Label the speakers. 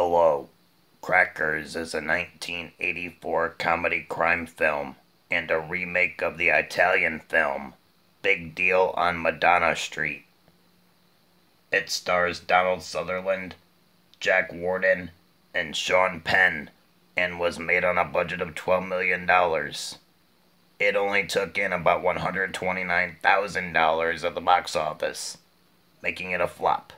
Speaker 1: Hello. Crackers is a 1984 comedy crime film and a remake of the Italian film Big Deal on Madonna Street. It stars Donald Sutherland, Jack Warden, and Sean Penn and was made on a budget of $12 million. It only took in about $129,000 at the box office, making it a flop.